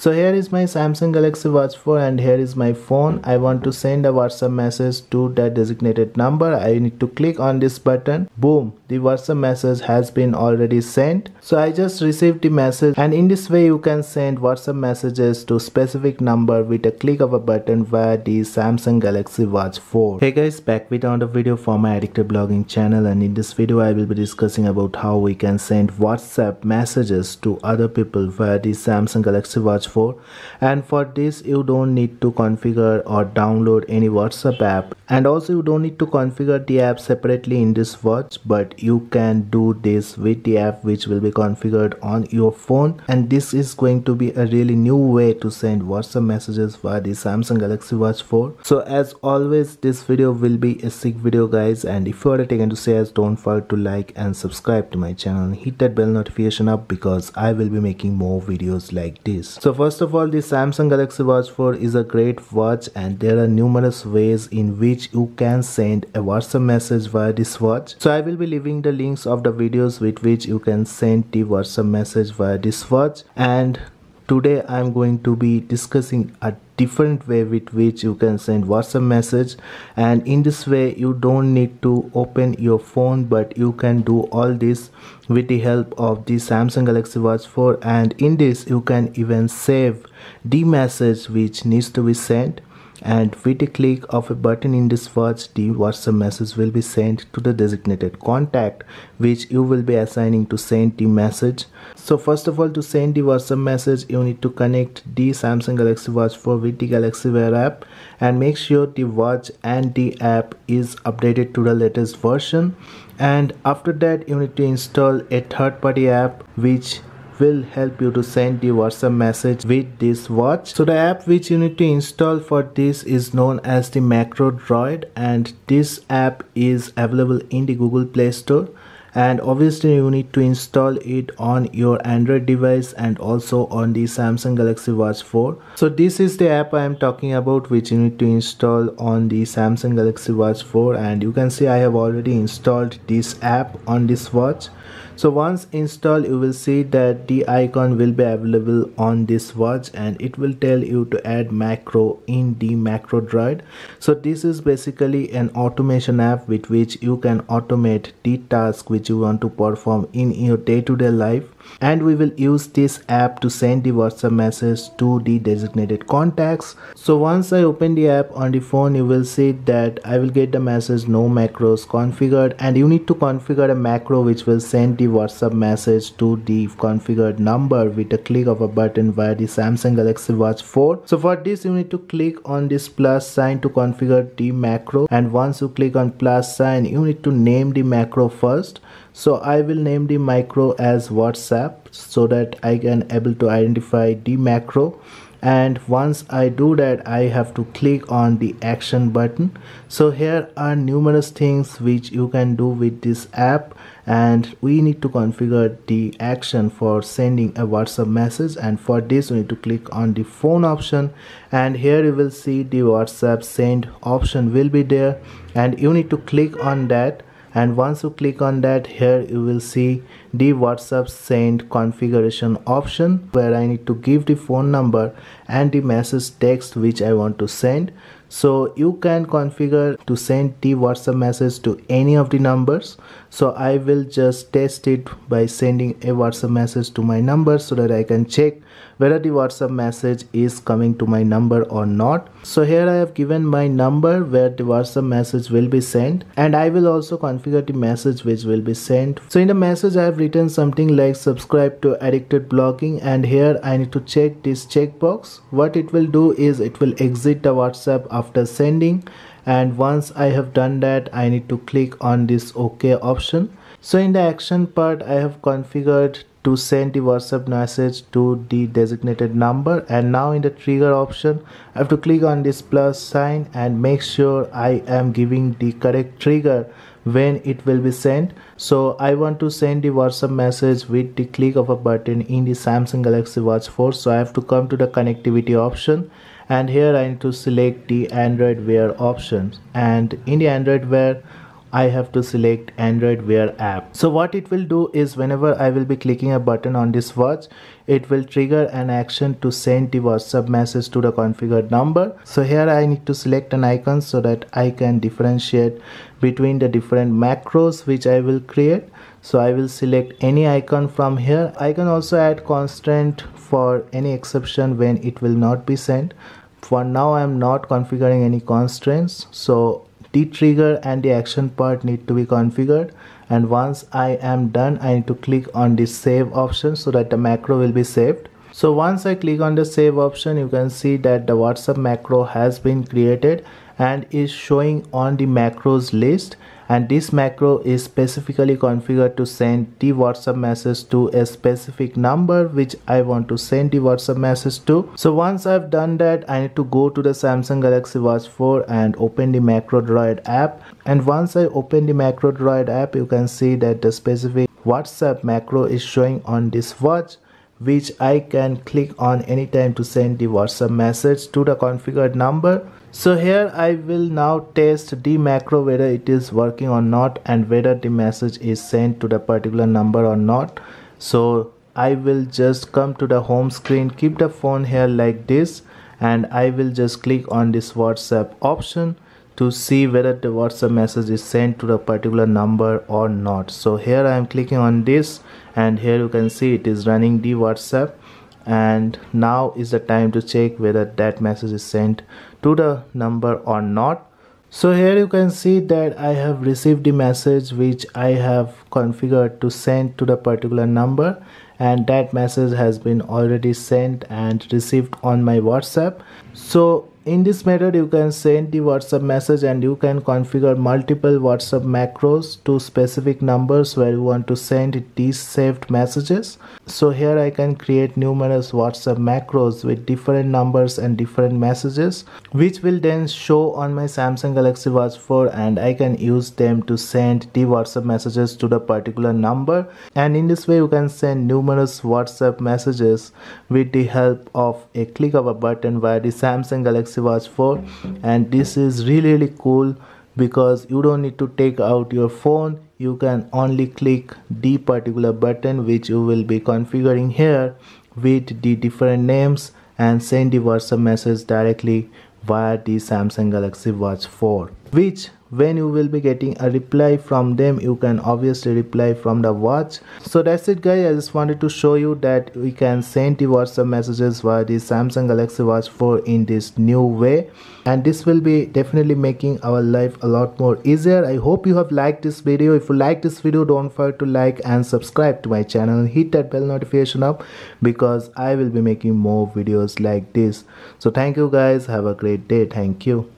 So here is my Samsung Galaxy Watch 4 and here is my phone. I want to send a WhatsApp message to that designated number. I need to click on this button. Boom, the WhatsApp message has been already sent. So I just received the message and in this way you can send WhatsApp messages to specific number with a click of a button via the Samsung Galaxy Watch 4. Hey guys, back with another video for my addicted blogging channel and in this video I will be discussing about how we can send WhatsApp messages to other people via the Samsung Galaxy Watch 4 and for this you don't need to configure or download any whatsapp app. And also you don't need to configure the app separately in this watch but you can do this with the app which will be configured on your phone. And this is going to be a really new way to send whatsapp messages via the samsung galaxy watch 4 so as always this video will be a sick video guys. And if you are taken to say don't forget to like and subscribe to my channel hit that bell notification up because i will be making more videos like this. So First of all, the Samsung Galaxy Watch 4 is a great watch and there are numerous ways in which you can send a WhatsApp message via this watch. So I will be leaving the links of the videos with which you can send the WhatsApp message via this watch and today I'm going to be discussing a different way with which you can send whatsapp message. And in this way you don't need to open your phone but you can do all this with the help of the samsung galaxy watch 4 and in this you can even save the message which needs to be sent and with a click of a button in this watch the WhatsApp message will be sent to the designated contact which you will be assigning to send the message. So first of all to send the WhatsApp message you need to connect the Samsung Galaxy Watch 4 with the Galaxy Wear app and make sure the watch and the app is updated to the latest version and after that you need to install a third-party app which will help you to send the WhatsApp message with this watch. So the app which you need to install for this is known as the Macro Droid and this app is available in the Google Play Store. And obviously you need to install it on your android device and also on the samsung galaxy watch 4 so this is the app i am talking about which you need to install on the samsung galaxy watch 4 and you can see i have already installed this app on this watch so once installed you will see that the icon will be available on this watch and it will tell you to add macro in the macro droid so this is basically an automation app with which you can automate the task which you want to perform in your day-to-day -day life and we will use this app to send the WhatsApp message to the designated contacts. So once I open the app on the phone you will see that I will get the message no macros configured and you need to configure a macro which will send the WhatsApp message to the configured number with a click of a button via the Samsung Galaxy Watch 4. So for this you need to click on this plus sign to configure the macro. And once you click on plus sign you need to name the macro first. So I will name the macro as WhatsApp so that I can able to identify the macro and once I do that I have to click on the action button. So here are numerous things which you can do with this app. And we need to configure the action for sending a WhatsApp message. And for this we need to click on the phone option. And here you will see the WhatsApp send option will be there. And you need to click on that and once you click on that here you will see the whatsapp send configuration option where i need to give the phone number and the message text which i want to send. So you can configure to send the whatsapp message to any of the numbers. So i will just test it by sending a whatsapp message to my number so that i can check whether the whatsapp message is coming to my number or not so here i have given my number where the whatsapp message will be sent and i will also configure the message which will be sent. So in the message i have written something like subscribe to addicted blogging and here i need to check this checkbox. What it will do is it will exit the whatsapp after sending and once i have done that i need to click on this ok option. So in the action part i have configured to send the WhatsApp message to the designated number. And now in the trigger option I have to click on this plus sign and make sure I am giving the correct trigger when it will be sent. So I want to send the WhatsApp message with the click of a button in the Samsung Galaxy Watch 4 so I have to come to the connectivity option. And here I need to select the Android Wear options. And in the Android Wear I have to select Android Wear app. So what it will do is whenever I will be clicking a button on this watch, it will trigger an action to send the WhatsApp message to the configured number. So here I need to select an icon so that I can differentiate between the different macros which I will create. So I will select any icon from here. I can also add constraint for any exception when it will not be sent. For now I am not configuring any constraints. So the trigger and the action part need to be configured. And once I am done I need to click on the save option so that the macro will be saved so once I click on the save option you can see that the WhatsApp macro has been created and is showing on the macros list and this macro is specifically configured to send the WhatsApp message to a specific number which I want to send the WhatsApp message to. So once I've done that, I need to go to the Samsung Galaxy Watch 4 and open the Macro Droid app. And once I open the Macro Droid app, you can see that the specific WhatsApp macro is showing on this watch which I can click on anytime to send the WhatsApp message to the configured number. So here I will now test the macro whether it is working or not and whether the message is sent to the particular number or not. So I will just come to the home screen, keep the phone here like this and I will just click on this WhatsApp option to see whether the WhatsApp message is sent to the particular number or not. So here I am clicking on this and here you can see it is running the whatsapp and now is the time to check whether that message is sent to the number or not so here you can see that I have received the message which I have configured to send to the particular number and that message has been already sent and received on my WhatsApp. So in this method you can send the whatsapp message and you can configure multiple whatsapp macros to specific numbers where you want to send these saved messages. So here i can create numerous whatsapp macros with different numbers and different messages which will then show on my samsung galaxy watch 4 and i can use them to send the whatsapp messages to the particular number. And in this way you can send numerous whatsapp messages with the help of a click of a button via the samsung galaxy Galaxy Watch 4 and this is really really cool because you don't need to take out your phone. You can only click the particular button which you will be configuring here with the different names and send the WhatsApp message directly via the Samsung Galaxy Watch 4 which when you will be getting a reply from them you can obviously reply from the watch. So that's it guys. I just wanted to show you that we can send the whatsapp messages via the samsung galaxy watch 4 in this new way. And this will be definitely making our life a lot more easier. I hope you have liked this video. If you like this video don't forget to like and subscribe to my channel. Hit that bell notification up because i will be making more videos like this. So thank you guys. Have a great day. Thank you